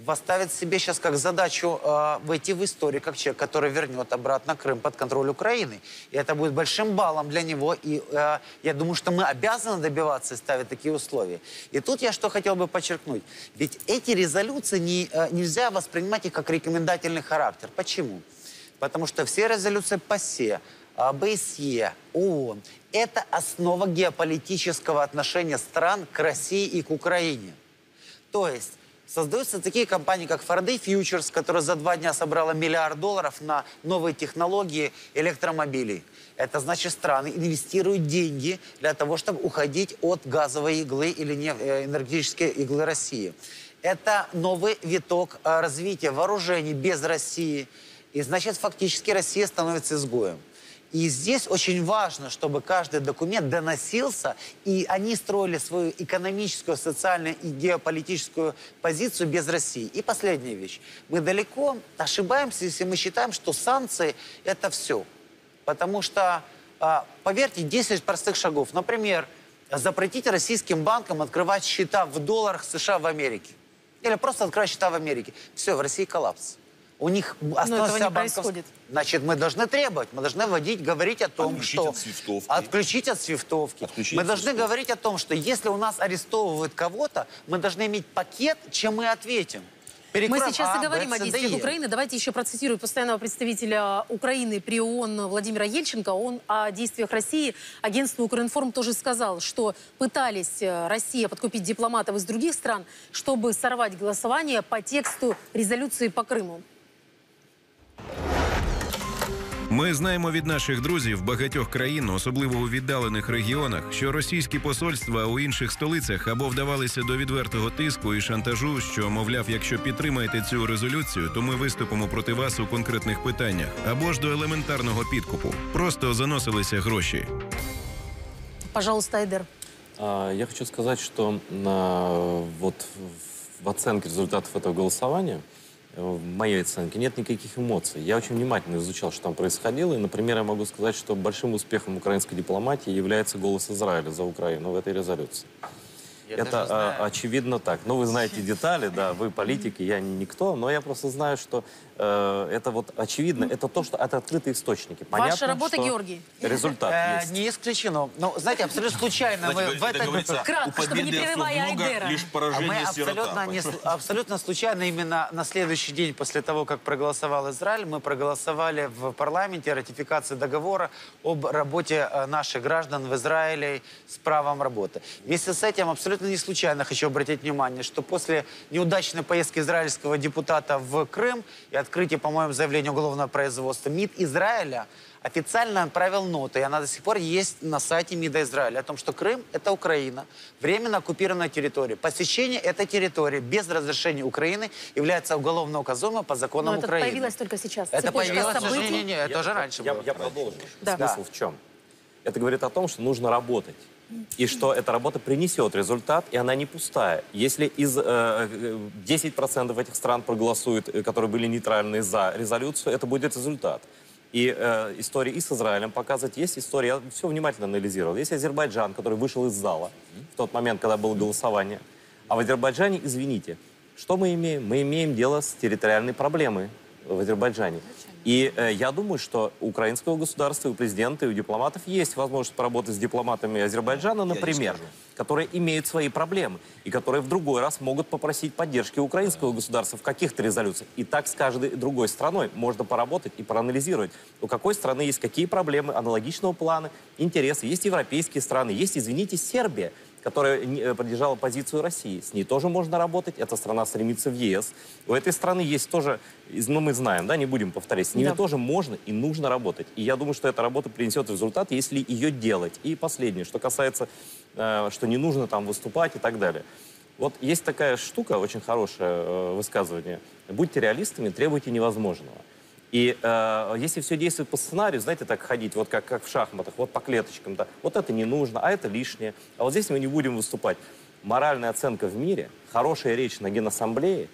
поставит себе сейчас как задачу э, войти в историю как человек, который вернет обратно Крым под контроль Украины. И это будет большим баллом для него. И э, я думаю, что мы обязаны добиваться и ставить такие условия. И тут я что хотел бы подчеркнуть. Ведь эти резолюции не, э, нельзя воспринимать их как рекомендательный характер. Почему? Потому что все резолюции ПАСЕ, ОБСЕ, ООН – это основа геополитического отношения стран к России и к Украине. То есть создаются такие компании, как Faraday Futures, которая за два дня собрала миллиард долларов на новые технологии электромобилей. Это значит, страны инвестируют деньги для того, чтобы уходить от газовой иглы или э, энергетической иглы России. Это новый виток э, развития вооружений без России. И значит, фактически Россия становится изгоем. И здесь очень важно, чтобы каждый документ доносился, и они строили свою экономическую, социальную и геополитическую позицию без России. И последняя вещь. Мы далеко ошибаемся, если мы считаем, что санкции – это все. Потому что, а, поверьте, 10 простых шагов. Например, запретить российским банкам открывать счета в долларах США в Америке. Или просто открывать счета в Америке. Все, в России коллапс. У них вся не происходит. Значит, мы должны требовать, мы должны вводить, говорить о том, Отключить что... от свифтовки. Отключить от свифтовки. Отключить мы от должны свифтовки. говорить о том, что если у нас арестовывают кого-то, мы должны иметь пакет, чем мы ответим. Мы Перекроем сейчас А, и говорим Б, о действиях. Украины. Давайте еще процитирую постоянного представителя Украины при ООН Владимира Ельченко. Он о действиях России агентству Укринформ тоже сказал, что пытались э, Россия подкупить дипломатов из других стран, чтобы сорвать голосование по тексту резолюции по Крыму. Ми знаємо від наших друзів багатьох країн, особливо у віддалених регіонах, що російські посольства у інших столицях або вдавалися до відвертого тиску і шантажу, що мовляв, якщо підтримаєте цю резолюцію, то ми виступимо проти вас у конкретних питаннях, або ж до елементарного підкупу. Просто заносилися гроші. Пожалуйста, Айдер. Я хочу сказать, что вот в- оценке результатов этого голосования, в моей оценке, нет никаких эмоций. Я очень внимательно изучал, что там происходило. И, например, я могу сказать, что большим успехом украинской дипломатии является голос Израиля за Украину в этой резолюции. Я Это а, знаю. очевидно так. Ну, вы знаете детали, да, вы политики, я никто, но я просто знаю, что э, это вот очевидно, это то, что это открытые источники. Ваша работа, что Георгий. Результат Э, есть. Не исключено. Ну, знаете, абсолютно случайно мы в этот... Кратко, чтобы не перебивая Айдера. лишь А поражение Мы сирота. абсолютно, не абсолютно случайно именно на следующий день после того, как проголосовал Израиль, мы проголосовали в парламенте ратификации договора об работе э, наших граждан в Израиле с правом работы. Вместе с этим абсолютно не случайно хочу обратить внимание, что после неудачной поездки израильского депутата в Крым и открытия, по-моему, заявления уголовного производства, МИД Израиля официально отправил ноту, и она до сих пор есть на сайте МИДа Израиля, о том, что Крым – это Украина, временно оккупированная территория. Посещение этой территории без разрешения Украины является уголовно указуемым по законам Но это Украины. появилось только сейчас. Это Цепочка появилось, событий. сожалению, не, это уже раньше я, было. я продолжу. Да. Смысл в чем? Это говорит о том, что нужно работать. И что эта работа принесет результат, и она не пустая. Если из э, э, 10% этих стран проголосуют, э, которые были нейтральны за резолюцию, это будет результат. И э, история и с Израилем показывает, есть история, я все внимательно анализировал. Есть Азербайджан, который вышел из зала в тот момент, когда было голосование. А в Азербайджане, извините, что мы имеем? Мы имеем дело с территориальной проблемой в Азербайджане. И э, я думаю, что у украинского государства, у президента, и у дипломатов есть возможность поработать с дипломатами Азербайджана, например, которые имеют свои проблемы и которые в другой раз могут попросить поддержки украинского государства в каких-то резолюциях. И так с каждой другой страной можно поработать и проанализировать, у какой страны есть какие проблемы аналогичного плана, интересы. Есть европейские страны, есть, извините, Сербия, которая э, поддержала позицию России. С ней тоже можно работать. Эта страна стремится в ЕС. У этой страны есть тоже, ну мы знаем, да, не будем повторять, с ними Да. тоже можно и нужно работать. И я думаю, что эта работа принесет результат, если ее делать. И последнее, что касается, э, что не нужно там выступать и так далее. Вот есть такая штука, очень хорошее э, высказывание. Будьте реалистами, требуйте невозможного. И э, если все действует по сценарию, знаете, так ходить, вот как, как в шахматах, вот по клеточкам, да, вот это не нужно, а это лишнее, а вот здесь мы не будем выступать. Моральная оценка в мире, хорошая речь на Генассамблее,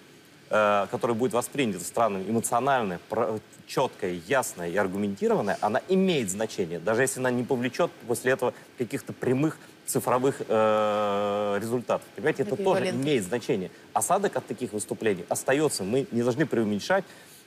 э, которая будет воспринята странами эмоциональная, про- четкая, ясная и аргументированная, она имеет значение, даже если она не повлечет после этого каких-то прямых цифровых э, результатов. Понимаете, это тоже Эквивалентов. имеет значение. Осадок от таких выступлений остается. Мы не должны преуменьшать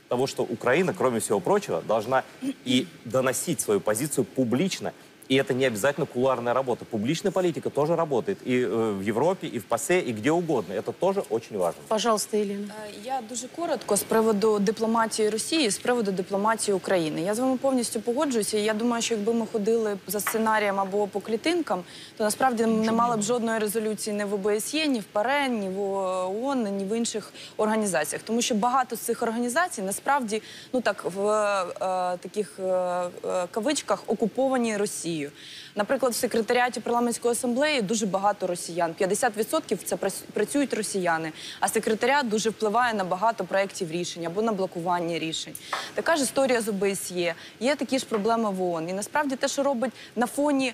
того, что Украина, кроме всего прочего, должна и доносить свою позицию публично. И это не обязательно кулуарная работа. Публичная политика тоже работает и э, в Европе, и в ПАСЕ, и где угодно. Это тоже очень важно. Пожалуйста, Елена. Е, Я дуже коротко з приводу дипломатії Росії, з приводу дипломатії України. Я з вами повністю погоджуюся. І Я думаю, що якби ми ходили за сценарієм або по клітинкам, то насправді не мали б жодної резолюції ні в ОБСЄ, ні в ПАРЕ, ні в ООН, ні в інших організаціях. Тому що багато з цих організацій насправді ну так в е, таких е, е, кавичках окуповані Росією. you. Наприклад, в секретаріаті парламентської асамблеї дуже багато росіян. 50% це працюють росіяни. А секретаріат дуже впливає на багато проєктів рішень або на блокування рішень. Така ж історія з ОБСЄ. Є такі ж проблеми в ООН. І насправді те, що робить на фоні е,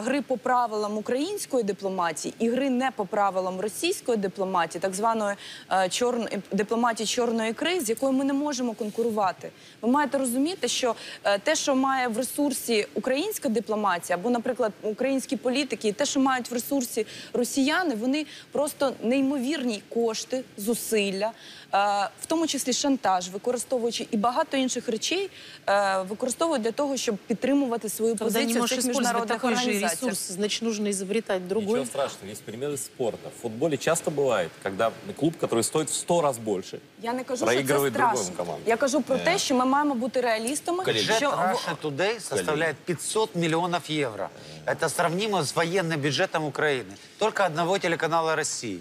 гри по правилам української дипломатії і гри не по правилам російської дипломатії, так званої е, чорн- дипломатії чорної ікри, з якою ми не можемо конкурувати. Ви маєте розуміти, що е, те, що має в ресурсі українська дипломатія, або, наприклад, українські політики, і те, що мають в ресурсі росіяни, вони просто неймовірні кошти, зусилля, е, в тому числі шантаж, використовуючи і багато інших речей, е, використовують для того, щоб підтримувати свою Когда не позицію в можешь цих использовать міжнародних такой же організаціях. ресурс, значит, нужно изобретать другой. Ничего страшного, есть примеры из спорта. В футболе часто бывает, когда клуб, который стоит в 100 раз больше, Я не кажу, що це проигрывает другим страшно. командам. Я кажу про те, що ми маємо бути реалістами. Бюджет що Russia Today составляет 500 миллионов евро. Это сравнимо с военным бюджетом Украины. Только одного телеканала России.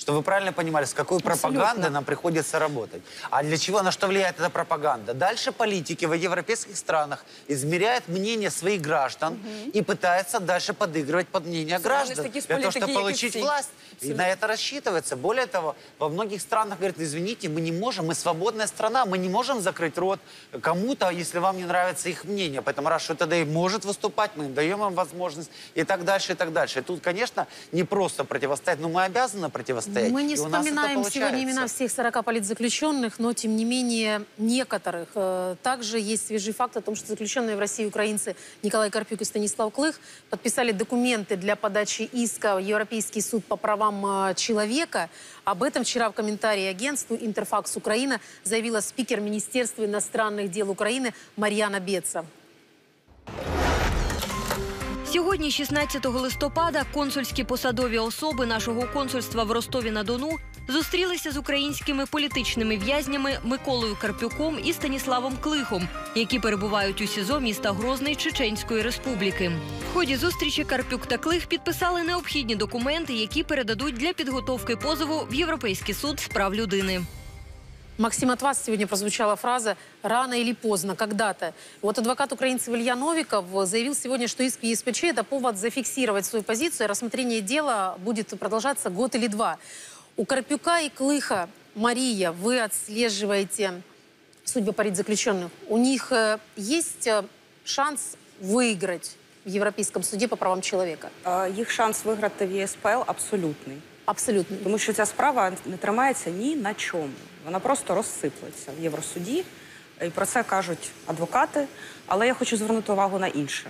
Чтобы вы правильно понимали, с какой пропагандой нам приходится работать. А для чего, на что влияет эта пропаганда? Дальше политики в европейских странах измеряют мнение своих граждан и пытаются дальше подыгрывать под мнение граждан. Для того, чтобы получить власть. И на это рассчитывается. Более того, во многих странах говорят, извините, мы не можем, мы свободная страна, мы не можем закрыть рот кому-то, если вам не нравится их мнение. Поэтому тогда и может выступать, мы им даем им возможность и так дальше, и так дальше. И тут, конечно, не просто противостоять, но мы обязаны противостоять. Мы не И вспоминаем сегодня имена всех 40 политзаключенных, но, тем не менее, некоторых. Э, Также есть свежий факт о том, что заключенные в России украинцы Николай Карпюк и Станислав Клых подписали документы для подачи иска в Европейский суд по правам э, человека. Об этом вчера в комментарии агентству «Интерфакс Украина» заявила спикер Министерства иностранных дел Украины Марьяна Беца. Сьогодні, 16 листопада, консульські посадові особи нашого консульства в Ростові-на-Дону зустрілися з українськими політичними в'язнями Миколою Карпюком і Станіславом Клихом, які перебувають у СІЗО міста Грозний Чеченської Республіки. В ході зустрічі Карпюк та Клих підписали необхідні документи, які передадуть для підготовки позову в Європейський суд з прав людини. Максим, от вас сегодня прозвучала фраза «рано или поздно, когда-то». Вот адвокат украинцев Илья Новиков заявил сегодня, что иск ЕСПЧ – это повод зафиксировать свою позицию, рассмотрение дела будет продолжаться год или два. У Карпюка и Клыха, Мария, вы отслеживаете судьбы политзаключенных. У них э, есть э, шанс выиграть в Европейском суде по правам человека? Е, Їх шанс виграти в ЄСПЛ абсолютний. Абсолютно. Тому що ця справа не тримається ні на чому. Вона просто розсиплеться в Євросуді. І про це кажуть адвокати. Але я хочу звернути увагу на інше.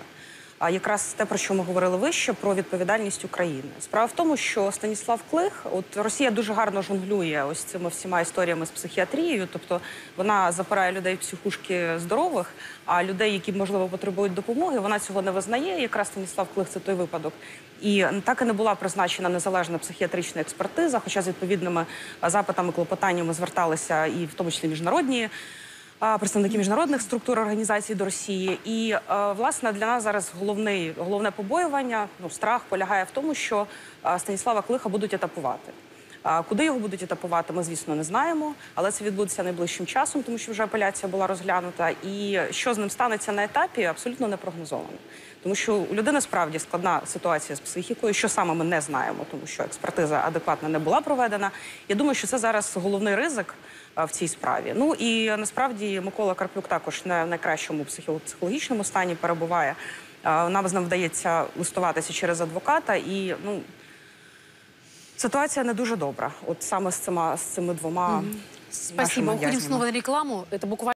А якраз те, про що ми говорили вище, про відповідальність України. Справа в тому, що Станіслав Клих, от Росія дуже гарно жонглює ось цими всіма історіями з психіатрією, тобто вона запирає людей в психушки здорових, а людей, які можливо потребують допомоги, вона цього не визнає. Якраз Станіслав Клих це той випадок. І так і не була призначена незалежна психіатрична експертиза, хоча з відповідними запитами, клопотаннями зверталися і в тому числі міжнародні представники міжнародних структур організацій до Росії. І е, власне для нас зараз головний головне побоювання, ну страх полягає в тому, що е, Станіслава Клиха будуть етапувати. Куди його будуть етапувати, ми звісно не знаємо, але це відбудеться найближчим часом, тому що вже апеляція була розглянута. І що з ним станеться на етапі, абсолютно не прогнозовано. Тому що у людини справді складна ситуація з психікою, що саме ми не знаємо, тому що експертиза адекватно не була проведена. Я думаю, що це зараз головний ризик в цій справі. Ну і насправді Микола Карпюк також не в найкращому психологічному стані перебуває. А, Нам з ним вдається листуватися через адвоката, і ну ситуація не дуже добра. От саме з цими з цими двома. Спасибо. Уходим снова на рекламу. Это буквально